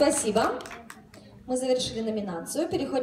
Спасибо. Мы завершили номинацию. Переходим